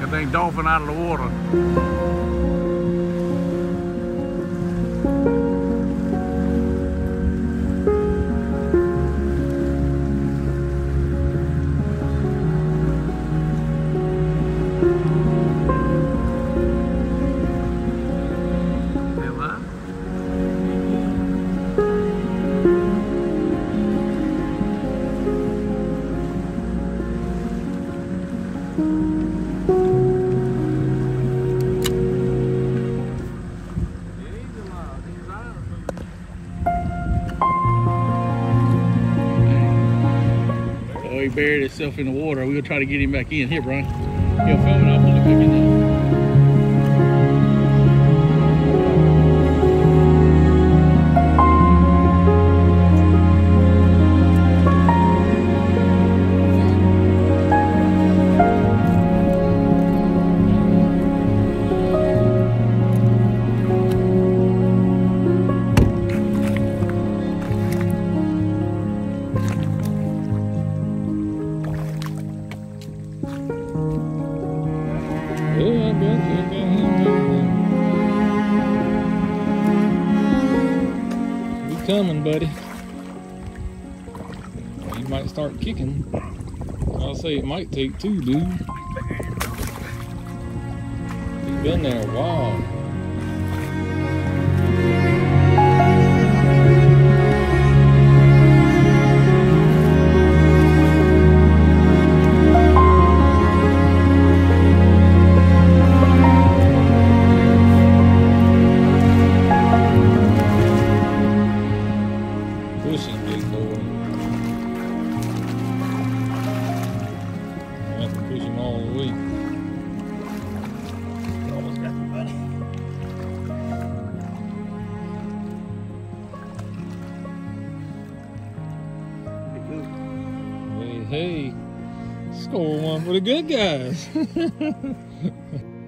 That dang dolphin out of the water. He buried himself in the water. We're gonna try to get him back in. Here, Brian. He'll film it. I'll pull it back We coming, buddy. You might start kicking. I'll say it might take two, dude. He's been there a while. The way. Almost got me, buddy. Hey, hey. Score one for the good guys.